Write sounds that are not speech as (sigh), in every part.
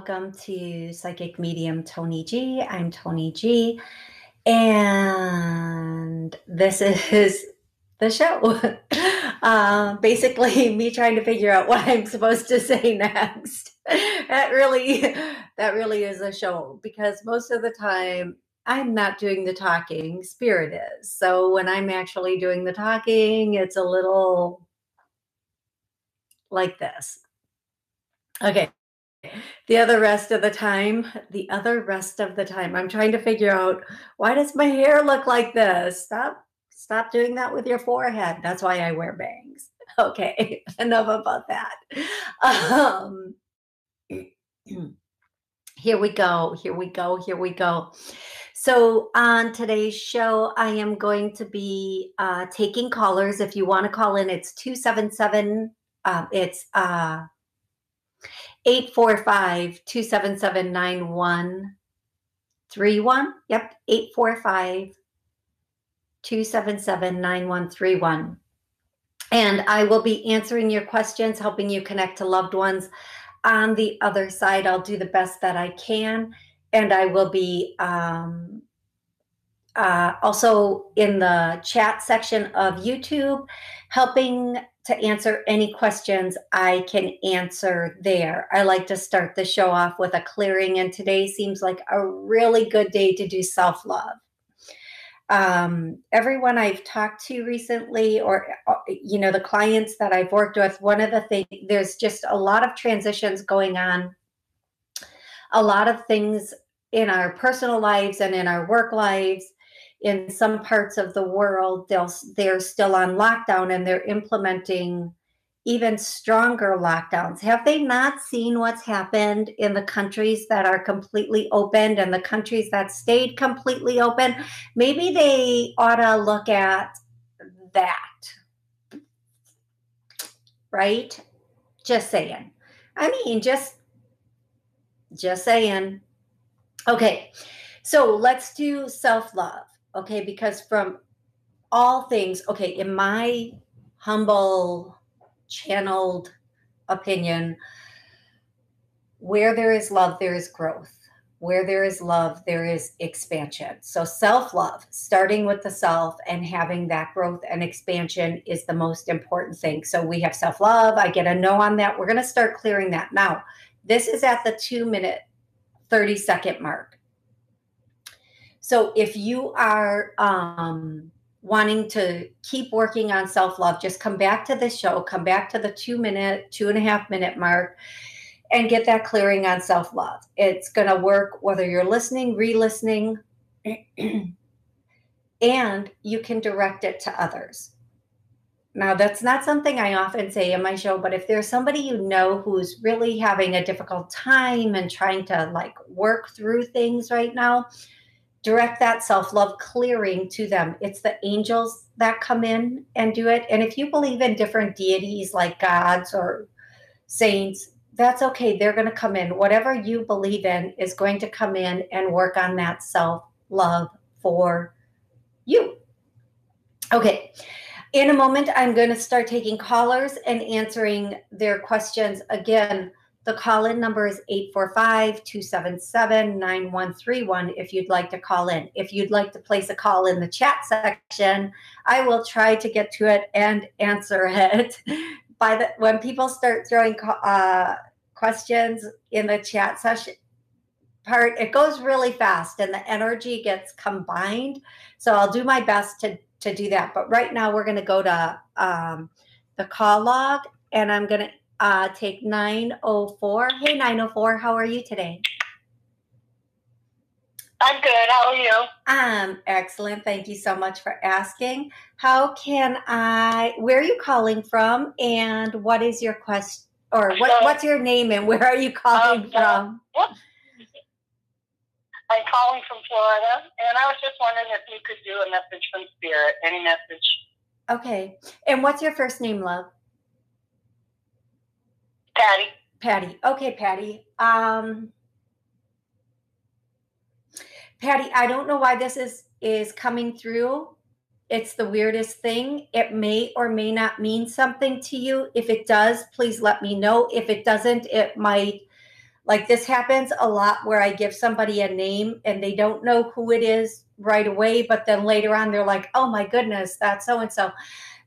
Welcome to Psychic Medium Toni G. I'm Toni G. And this (laughs) is the show. (laughs) uh, basically, (laughs) me trying to figure out what I'm supposed to say next. that really, that really is a show because most of the time I'm not doing the talking, spirit is. So when I'm actually doing the talking, it's a little like this. Okay. The other rest of the time, the other rest of the time, I'm trying to figure out why does my hair look like this? Stop stop doing that with your forehead. That's why I wear bangs. (laughs) Okay, (laughs) enough about that. Um, (clears throat) here we go. Here we go. Here we go. So, on today's show, I am going to be uh, taking callers. If you want to call in, it's 277, uh, it's uh, 845 277 9131. Yep, 845 277 9131. And I will be answering your questions, helping you connect to loved ones. On the other side, I'll do the best that I can. And I will be um, uh, also in the chat section of YouTube, helping to answer any questions I can answer there. I like to start the show off with a clearing, and today seems like a really good day to do self love um, everyone I've talked to recently, or uh, you know, the clients that I've worked with, one of the things there's just a lot of transitions going on, a lot of things in our personal lives and in our work lives. In some parts of the world, they'll they're still on lockdown and they're implementing even stronger lockdowns. Have they not seen what's happened in the countries that are completely opened and the countries that stayed completely open? Maybe they ought to look at that. Right? Just saying. I mean, just just saying. Okay. So, let's do self-love, okay? Because from all things, okay, in my humble channeled opinion where there is love, there is growth. Where there is love, there is expansion. So, self love, starting with the self and having that growth and expansion is the most important thing. So, we have self love. I get a no on that. We're going to start clearing that. Now, this is at the two minute, 30 second mark. So, if you are, um, wanting to keep working on self love, just come back to the show, come back to the two minute, two and a half minute mark, and get that clearing on self love. It's going to work whether you're listening, re listening, (clears throat) and you can direct it to others. Now, that's not something I often say in my show, but if there's somebody you know who's really having a difficult time and trying to like work through things right now, direct that self love clearing to them. It's the angels that come in and do it. And if you believe in different deities like gods or saints, that's okay. They're going to come in. Whatever you believe in is going to come in and work on that self love for you. Okay. In a moment, I'm going to start taking callers and answering their questions. Again, the call in number is 845 277 9131 if you'd like to call in. If you'd like to place a call in the chat section, I will try to get to it and answer it. (laughs) By the when people start throwing uh, questions in the chat session part, it goes really fast and the energy gets combined. So I'll do my best to to do that. But right now we're going to go to um, the call log and I'm going to uh, take 904. Hey, 904, how are you today? I'm good. How are you? Um, excellent. Thank you so much for asking. How can I, where are you calling from and what is your question or what, what's your name and where are you calling um, from? I'm calling from Florida and I was just wondering if you could do a message from Spirit, any message. Okay. And what's your first name, love? Patty. Patty. Okay, Patty. Um, Patty, I don't know why this is is coming through. It's the weirdest thing. It may or may not mean something to you. If it does, please let me know. If it doesn't, it might Like this happens a lot where I give somebody a name and they don't know who it is right away, but then later on they're like, oh my goodness, that's so and so.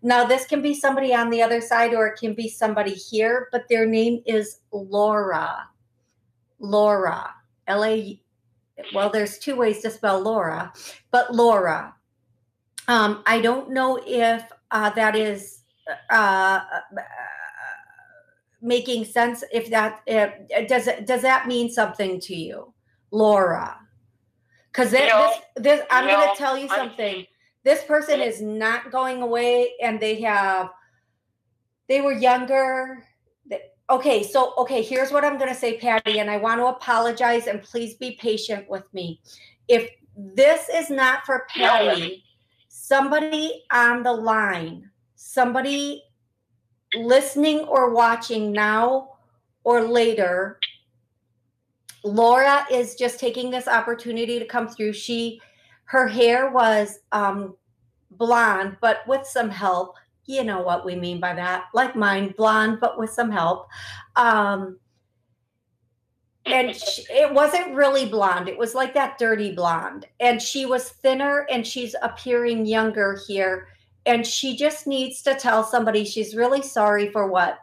Now, this can be somebody on the other side or it can be somebody here, but their name is Laura. Laura. L A. Well, there's two ways to spell Laura, but Laura. Um, I don't know if uh, that is uh, making sense. If that if, does it does that mean something to you, Laura? Because this, this, I'm no, going to tell you something. This person is not going away, and they have. They were younger. Okay, so okay, here's what I'm going to say, Patty, and I want to apologize, and please be patient with me. If this is not for Patty, somebody on the line, somebody listening or watching now or later, Laura is just taking this opportunity to come through. She, her hair was um, blonde, but with some help. You know what we mean by that, like mine, blonde, but with some help. Um, and she, it wasn't really blonde it was like that dirty blonde and she was thinner and she's appearing younger here and she just needs to tell somebody she's really sorry for what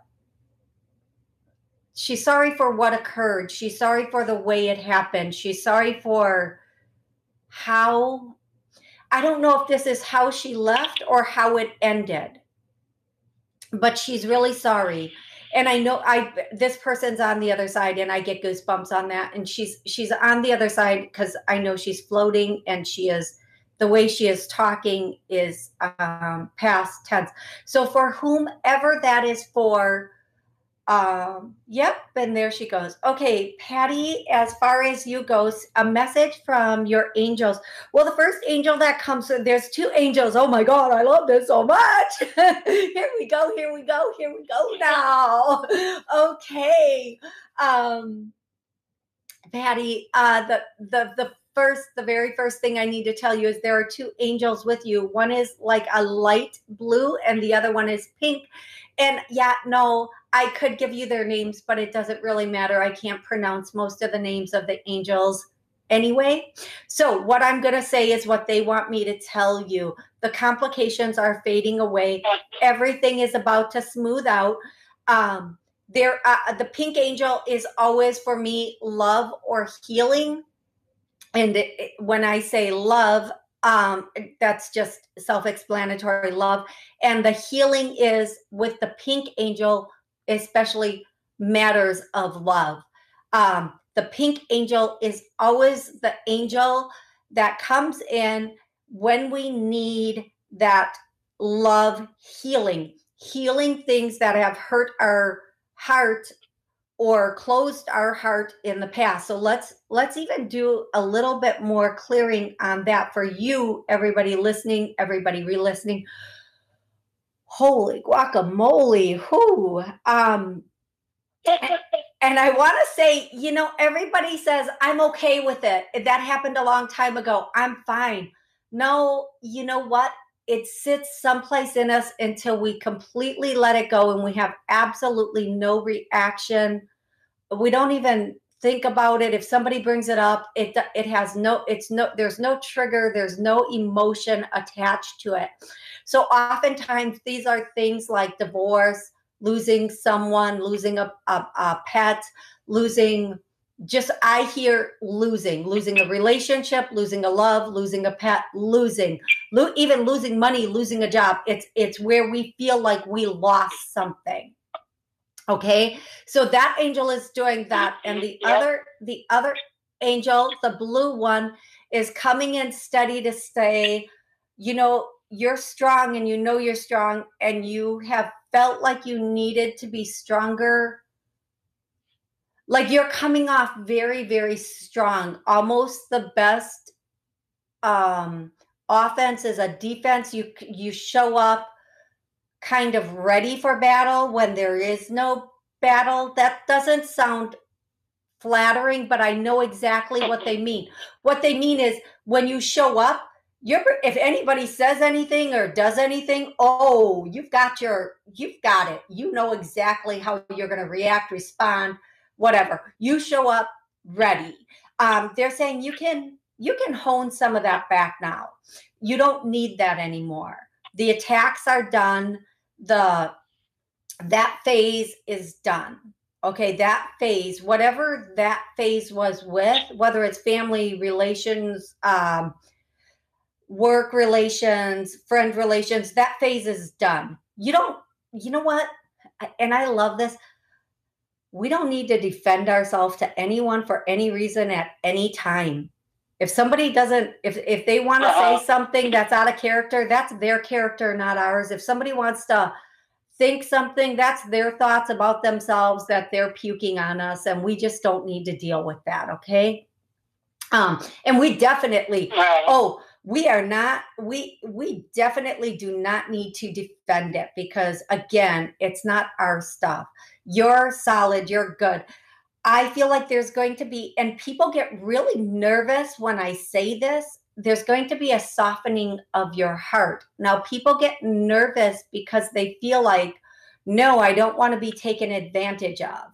she's sorry for what occurred. She's sorry for the way it happened. She's sorry for how i don't know if this is how she left or how it ended but she's really sorry. And i know i this person's on the other side and i get goosebumps on that. And she's she's on the other side because i know she's floating and she is the way she is talking is um, past tense so for whomever that is for um, yep, and there she goes. Okay, Patty, as far as you goes, a message from your angels. Well, the first angel that comes, there's two angels. Oh my God, I love this so much. (laughs) here we go, here we go, here we go now. (laughs) okay. Um, Patty, uh, the the the first, the very first thing I need to tell you is there are two angels with you. One is like a light blue, and the other one is pink. And yeah, no, I could give you their names, but it doesn't really matter. I can't pronounce most of the names of the angels anyway. So, what I'm going to say is what they want me to tell you. The complications are fading away, everything is about to smooth out. Um, there, uh, the pink angel is always for me love or healing. And it, when I say love, um, that's just self explanatory love. And the healing is with the pink angel especially matters of love. Um, the pink angel is always the angel that comes in when we need that love healing, healing things that have hurt our heart or closed our heart in the past. So let's let's even do a little bit more clearing on that for you everybody listening, everybody re-listening. Holy guacamole who um (laughs) and i want to say you know everybody says i'm okay with it. That happened a long time ago. I'm fine. No you know what? It sits someplace in us until we completely let it go and we have absolutely no reaction we don't even think about it if somebody brings it up it it has no it's no there's no trigger there's no emotion attached to it so oftentimes these are things like divorce, losing someone, losing a, a, a pet, losing just I hear losing, losing a relationship, losing a love, losing a pet, losing, lo- even losing money, losing a job. It's it's where we feel like we lost something. Okay, so that angel is doing that, and the yep. other the other angel, the blue one, is coming in steady to say, you know, you're strong and you know you're strong and you have felt like you needed to be stronger. Like you're coming off very very strong. Almost the best um offense is a defense. You you show up kind of ready for battle when there is no battle that doesn't sound flattering but i know exactly what they mean what they mean is when you show up you're if anybody says anything or does anything oh you've got your you've got it you know exactly how you're going to react respond whatever. You show up ready. Um, they're saying you can you can hone some of that back now. You don't need that anymore. The attacks are done. The that phase is done. Okay, that phase, whatever that phase was with, whether it's family relations, um, work relations, friend relations, that phase is done. You don't, you know what? And I love this. We don't need to defend ourselves to anyone for any reason at any time. If somebody doesn't, if if they want to Uh-huh. say something that's out of character, that's their character, not ours. If somebody wants to think something, that's their thoughts about themselves that they're puking on us, and we just don't need to deal with that. Okay. Um, and we definitely oh we are not we we definitely do not need to defend it because again it's not our stuff you're solid you're good i feel like there's going to be and people get really nervous when i say this there's going to be a softening of your heart now people get nervous because they feel like no i don't want to be taken advantage of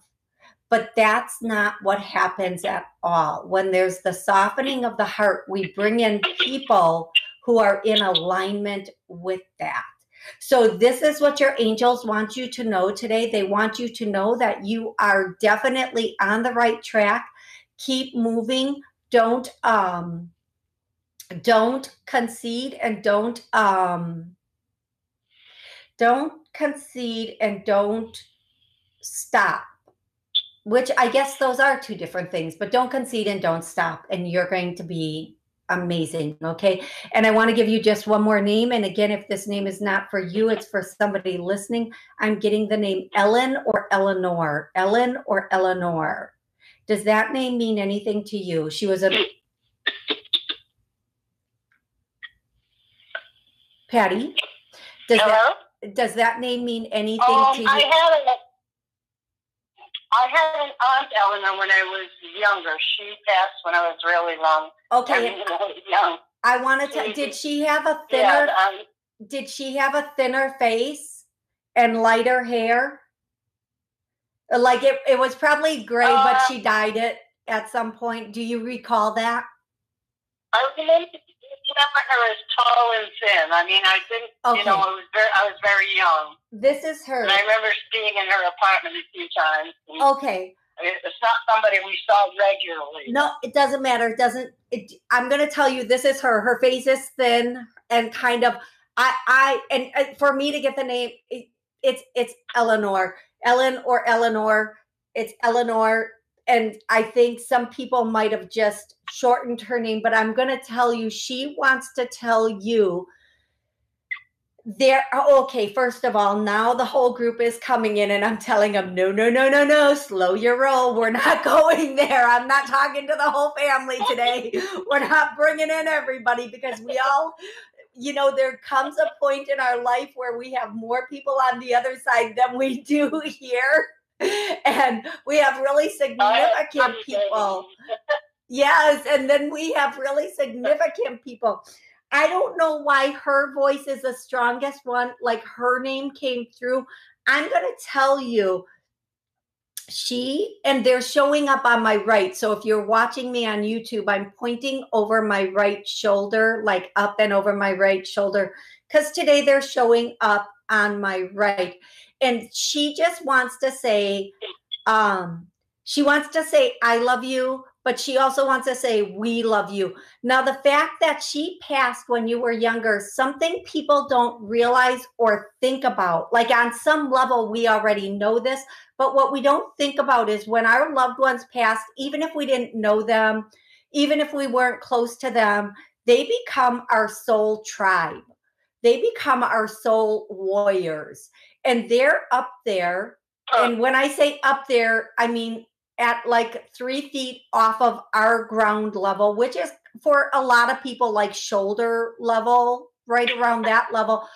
but that's not what happens at all. When there's the softening of the heart, we bring in people who are in alignment with that. So, this is what your angels want you to know today. They want you to know that you are definitely on the right track. Keep moving. Don't um don't concede and don't um don't concede and don't stop which I guess those are two different things, but don't concede and don't stop. And you're going to be amazing. Okay. And I want to give you just one more name. And again, if this name is not for you, it's for somebody listening. I'm getting the name Ellen or Eleanor. Ellen or Eleanor. Does that name mean anything to you? She was a Patty. Does that, Hello? does that name mean anything Um, to I you? had a, I had an aunt Eleanor when I was younger. She passed when I was really young. I Okay. mean, (laughs) I was young. I wanted to. Did she have a thinner? Yeah, um, did she have a thinner face and lighter hair? Uh, Like it, it was probably gray, but Uh, she dyed it at some point. Do you recall that? I remember, remember her as tall and thin. I mean, I didn't, Okay. you know, I was very, I was very young, This is her. and I remember being in her apartment a few times. and Okay. It's not somebody we saw regularly. No, it doesn't matter. It doesn't. It, I'm going to tell you, this is her. Her face is thin and kind of. I, I, and uh, for me to get the name, it, it's it's Eleanor, Ellen or Eleanor. It's Eleanor, and I think some people might have just shortened her name, but I'm going to tell you, she wants to tell you. There, okay. First of all, now the whole group is coming in, and I'm telling them, no, no, no, no, no, slow your roll. We're not (laughs) going there. I'm not talking to the whole family today. (laughs) We're not bringing in everybody because we all, you know, there comes a point in our life where we have more people on the other side than we do (laughs) here. (laughs) And we have really significant people. Yes, and then we have really significant people. I don't know why her voice is the strongest one, like her name came through. I'm going to tell you, she, and they're showing up on my right. So if you're watching me on YouTube, I'm pointing over my right shoulder, like up and over my right shoulder, because today they're showing up on my right. And she just wants to say, um, she wants to say, I love you, but she also wants to say, we love you. Now, the fact that she passed when you were younger, something people don't realize or think about. Like on some level, we already know this, but what we don't think about is when our loved ones passed, even if we didn't know them, even if we weren't close to them, they become our soul tribe. They become our soul warriors. And they're up there and when I say up there, I mean at like three feet off of our ground level, which is for a lot of people like shoulder level, right around that level.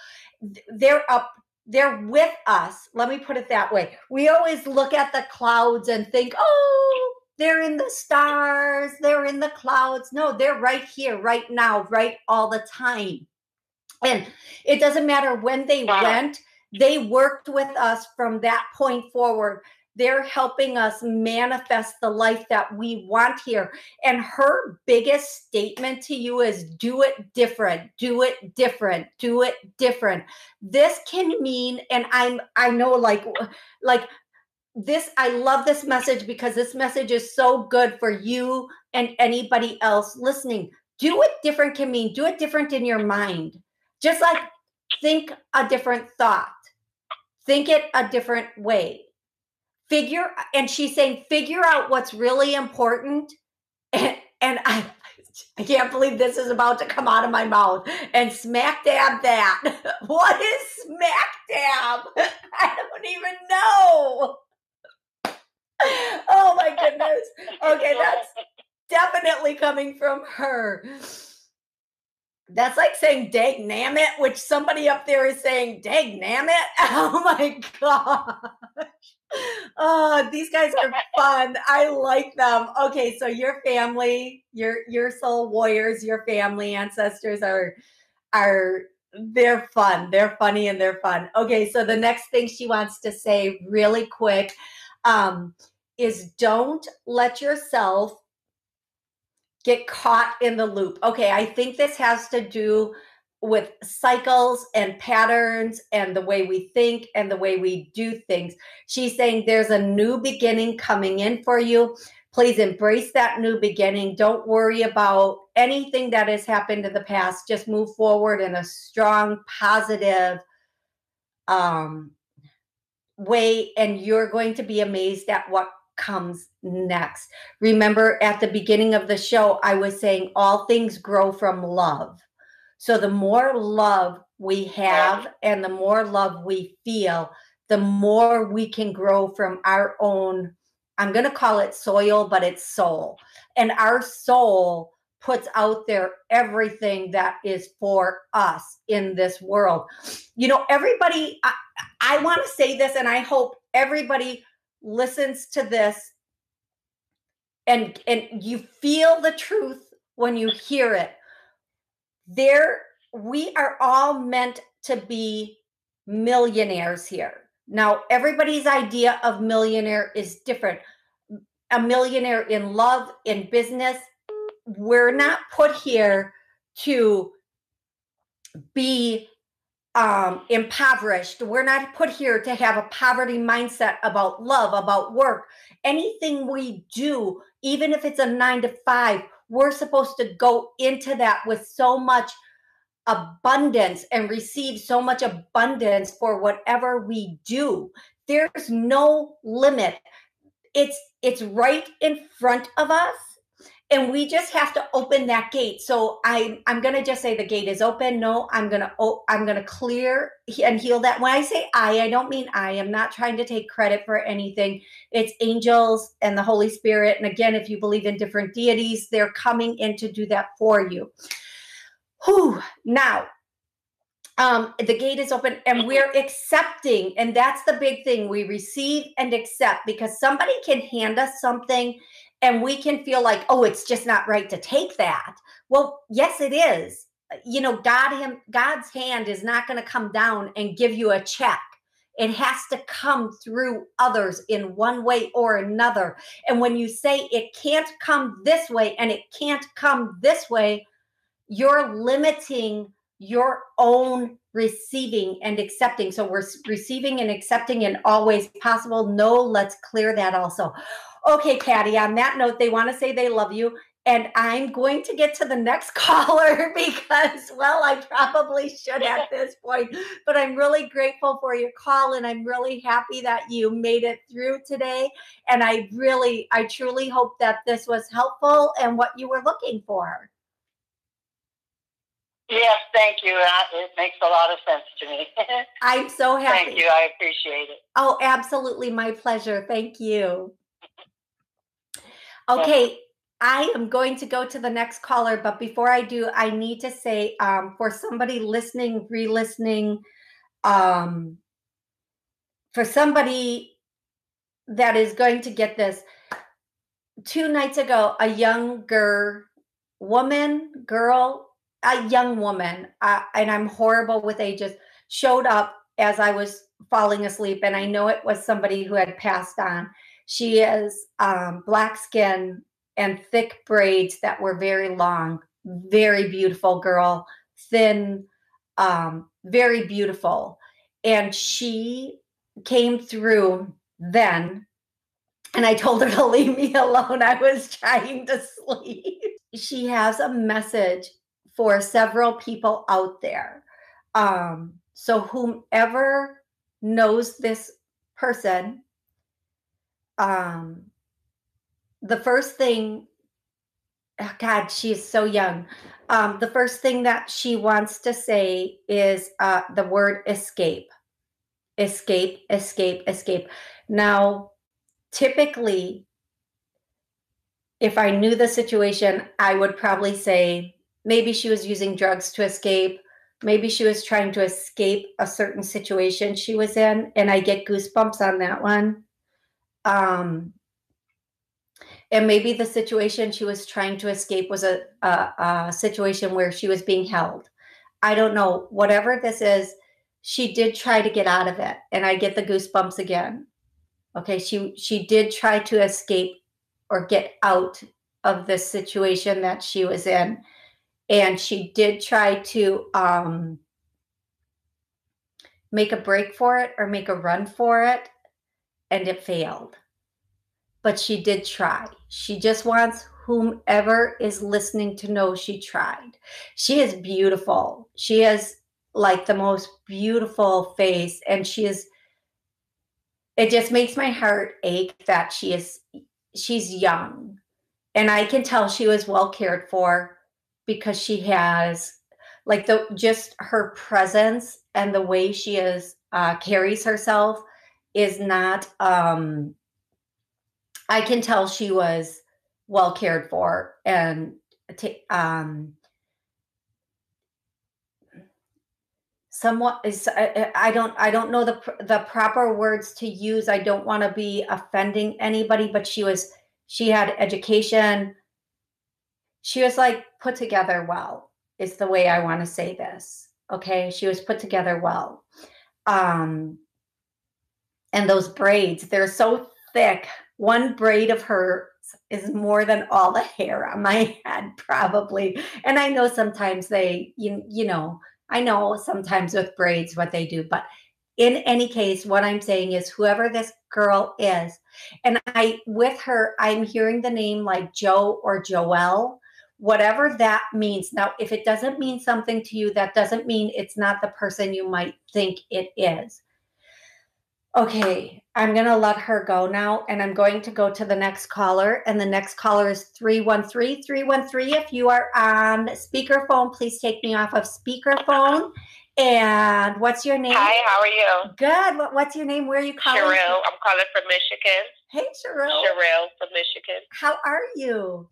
They're up, they're with us. Let me put it that way. We always look at the clouds and think, oh, they're in the stars, they're in the clouds. No, they're right here, right now, right all the time. And it doesn't matter when they Wow. went, they worked with us from that point forward. they're helping us manifest the life that we want here. And her biggest statement to you is do it different, do it different, do it different. This can mean, and I'm, I know like, like this, I love this message because this message is so good for you and anybody else listening. Do it different can mean do it different in your mind. Just like think a different thought, think it a different way figure and she's saying figure out what's really important and, and I I can't believe this is about to come out of my mouth and smack dab that. (laughs) What is smack dab? (laughs) I don't even know. (laughs) Oh my goodness. Okay, that's definitely coming from her. That's like saying dag nam it, which somebody up there is saying dag nam it. (laughs) Oh my gosh oh, these guys are (laughs) fun. I like them. Okay, so your family, your your soul warriors, your family ancestors are are they're fun. They're funny and they're fun. Okay, so the next thing she wants to say really quick um, is don't let yourself get caught in the loop. Okay, I think this has to do with cycles and patterns and the way we think and the way we do things. She's saying there's a new beginning coming in for you. Please embrace that new beginning. Don't worry about anything that has happened in the past. Just move forward in a strong, positive um, way, and you're going to be amazed at what comes next. Remember, at the beginning of the show, I was saying all things grow from love so the more love we have and the more love we feel, the more we can grow from our own, I'm going to call it soil, but it's soul. And our soul puts out there everything that is for us in this world. You know, everybody, I, I want to say this, and I hope everybody listens to this and and you feel the truth when you hear it there we are all meant to be millionaires here. Now, everybody's idea of millionaire is different. A millionaire in love, in business, we're not put here to be um, impoverished. We're not put here to have a poverty mindset about love, about work. Anything we do, even if it's a nine to five, we're supposed to go into that with so much abundance and receive so much abundance for whatever we do there's no limit it's it's right in front of us and we just have to open that gate. So i i'm going to just say the gate is open. No i'm going to oh, i'm going to clear and heal that. When i say i i don't mean I. am not trying to take credit for anything. It's angels and the holy spirit. And again if you believe in different deities they're coming in to do that for you. Whew. now um, the gate is open and we're accepting. And that's the big thing. We receive and accept because somebody can hand us something and we can feel like oh it's just not right to take that. Well yes it is. Uh, you know god him god's hand is not going to come down and give you a check. It has to come through others in one way or another. And when you say it can't come this way and it can't come this way you're limiting your own receiving and accepting so we're receiving and accepting and always possible no let's clear that also Okay, Patty, on that note, they want to say they love you. And I'm going to get to the next (laughs) caller (laughs) because, well, I probably should at (laughs) this point, but I'm really grateful for your call and I'm really happy that you made it through today. And I really, I truly hope that this was helpful and what you were looking for. Yes, thank you. It makes a lot of sense to me. (laughs) I'm so happy. Thank you. I appreciate it. Oh, absolutely. My pleasure. Thank you. Okay, I am going to go to the next caller, but before I do, I need to say um, for somebody listening, re listening, um, for somebody that is going to get this, two nights ago, a younger woman, girl, a young woman, uh, and I'm horrible with ages, showed up as I was falling asleep, and I know it was somebody who had passed on. She has um, black skin and thick braids that were very long, very beautiful girl, thin, um, very beautiful. And she came through then, and I told her to (laughs) leave me alone. I was trying to (laughs) sleep. She has a message for several people out there. Um, so, whomever knows this person, um, the first thing, oh God, is so young. Um, the first thing that she wants to say is uh, the word escape. Escape, escape, escape. Now, typically, if I knew the situation, I would probably say maybe she was using drugs to escape. Maybe she was trying to escape a certain situation she was in. And I get goosebumps on that one. Um, and maybe the situation she was trying to escape was a, a, a, situation where she was being held i don't know whatever this is she did try to get out of it and i get the goosebumps again okay she she did try to escape or get out of this situation that she was in and she did try to um make a break for it or make a run for it and it failed but she did try. She just wants whomever is listening to know she tried. She is beautiful. She has like the most beautiful face, and she is. It just makes my heart ache that she is. She's young, and I can tell she was well cared for because she has like the just her presence and the way she is uh, carries herself is not um I can tell she was well cared for and um, somewhat is I, I, don't I don't know the the proper words to use. I don't want to be offending anybody, but she was she had education. She was like put together well. Is the way I want to say this. Okay, she was put together well. Um, and those braids, they're so thick one braid of hers is more than all the hair on my (laughs) head probably and i know sometimes they you, you know i know sometimes with braids what they do but in any case what i'm saying is whoever this girl is and i with her i'm hearing the name like joe or joelle whatever that means now if it doesn't mean something to you that doesn't mean it's not the person you might think it is Okay, I'm going to let her go now and I'm going to go to the next caller. And the next caller is 313 313. If you are on speakerphone, please take me off of speakerphone. And what's your name? Hi, how are you? Good. what's your name? Where are you calling? Cheryl. I'm calling from Michigan. Hey, Cheryl. Cheryl from Michigan. How are you?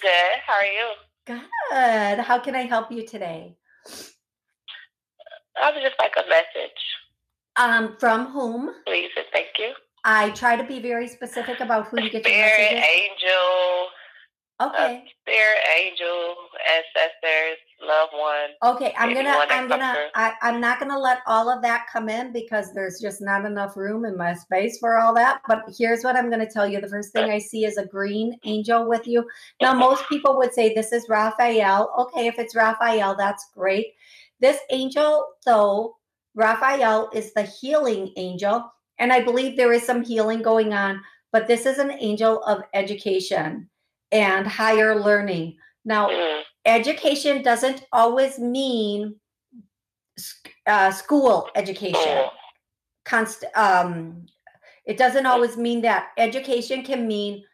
Good. How are you? Good. How can I help you today? I was just like a message. Um, from whom? Please and thank you. I try to be very specific about who you get your messages. angel. Okay. Uh, spirit, angel, ancestors, loved ones. Okay, I'm gonna, I'm gonna, I, I'm not gonna let all of that come in because there's just not enough room in my space for all that. But here's what I'm gonna tell you: the first thing I see is a green angel with you. Now, most people would say this is Raphael. Okay, if it's Raphael, that's great. This angel, though, Raphael is the healing angel, and I believe there is some healing going on, but this is an angel of education and higher learning. Now, mm. education doesn't always mean uh, school education. Const- um, it doesn't always mean that. Education can mean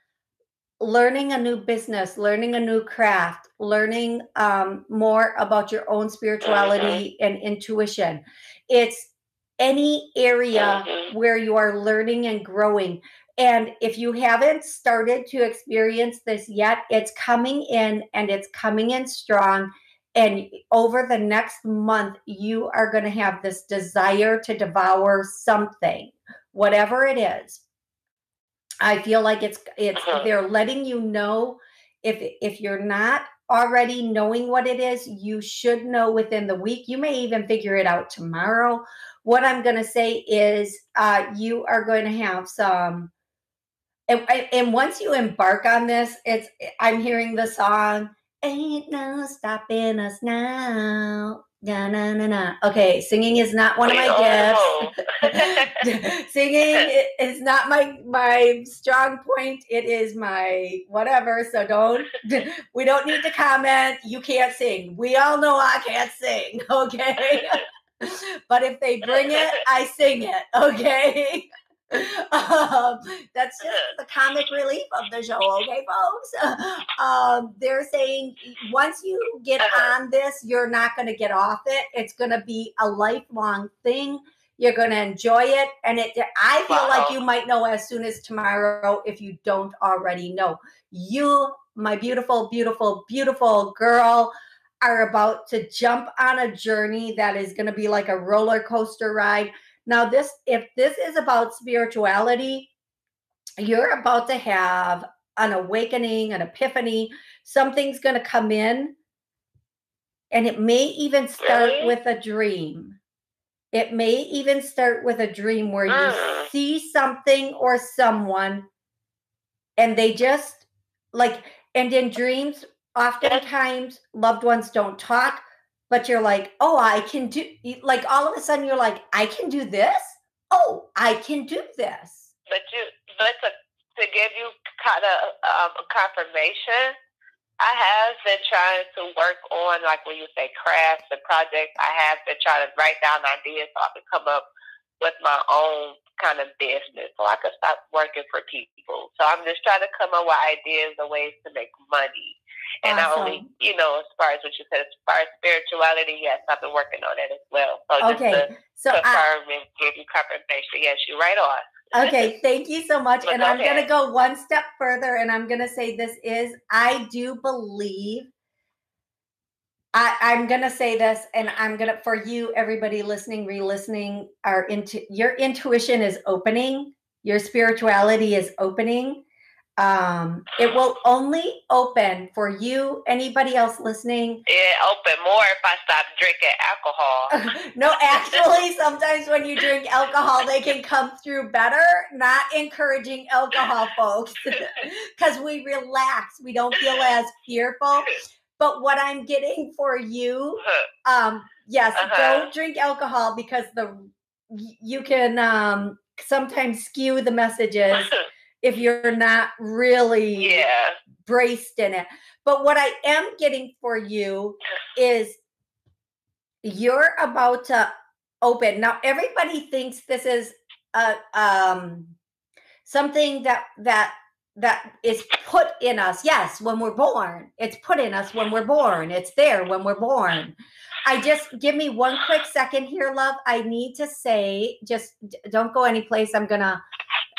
learning a new business, learning a new craft, learning um, more about your own spirituality mm-hmm. and intuition. It's any area mm-hmm. where you are learning and growing. And if you haven't started to experience this yet, it's coming in and it's coming in strong. And over the next month, you are going to have this desire to devour something, whatever it is. I feel like it's it's uh-huh. they're letting you know if if you're not already knowing what it is, you should know within the week. You may even figure it out tomorrow. what I'm going to say is uh, you are going to have some. And, and once you embark on this, it's I'm hearing the song "Ain't No Stopping Us Now." Na na na na. Okay, singing is not one of my gifts. (laughs) (laughs) singing is not my my strong point. It is my whatever. So don't. (laughs) We don't need to comment. You can't sing. We all know I can't sing. Okay. but if they bring it, I sing it. Okay. (laughs) Um, that's just the comic relief of the show, okay, folks? (laughs) Um, they're saying once you get uh-huh. on this, you're not going to get off it. It's going to be a lifelong thing. You're going to enjoy it, and it. I feel wow. like you might know as soon as tomorrow if you don't already know. You, my beautiful, beautiful, beautiful girl are about to jump on a journey that is going to be like a roller coaster ride. Now, this, if this is about spirituality, you're about to have an awakening, an epiphany. Something's going to come in, and it may even start really? with a dream. It may even start with a dream where you see something or someone, and they just like, and in dreams, oftentimes loved ones don't talk, but you're like, oh, I can do, like all of a sudden you're like, I can do this. Oh, I can do this. But you, but to, to give you kind of um, confirmation, I have been trying to work on, like when you say crafts and projects, I have been trying to write down ideas so I can come up with my own kind of business so I can stop working for people. So I'm just trying to come up with ideas and ways to make money. And awesome. not only, you know, as far as what you said, as far as spirituality, yes, I've been working on it as well. So okay. just to so confirm I, and give you confirmation, yes, you're right on. okay, (laughs) thank you so much. and I'm going to go one step further and I'm going to say this is, I do believe, I, I'm going to say this and I'm going to, for you, everybody listening, re listening, our into your intuition is opening, your spirituality is opening um, it will only open for you, anybody else listening. It open more if I stop drinking alcohol. (laughs) no, actually, sometimes when you drink alcohol, they can come through better. Not encouraging alcohol, folks, (laughs) because we relax. We don't feel as fearful. But what I'm getting for you, (laughs) um, yes, uh-huh. don't drink alcohol because the you can um, sometimes skew the messages if you're not really yeah. braced in it. But what I am getting for you is you're about to open. Now everybody thinks this is a um something that that that is put in us. Yes, when we're born. It's put in us when we're born. It's there when we're born. I just give me one quick second here, love. I need to say, just don't go anyplace. I'm gonna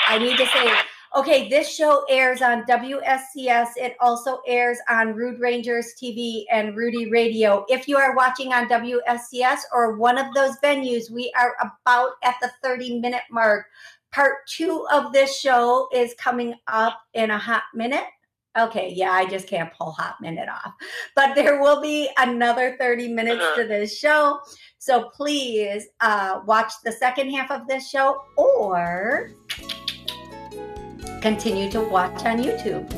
I need to say Okay, this show airs on WSCS. It also airs on Rude Rangers TV and Rudy Radio. If you are watching on WSCS or one of those venues, we are about at the 30 minute mark. Part two of this show is coming up in a hot minute. Okay, yeah, I just can't pull hot minute off. But there will be another 30 minutes to this show. So please uh, watch the second half of this show or continue to watch on YouTube.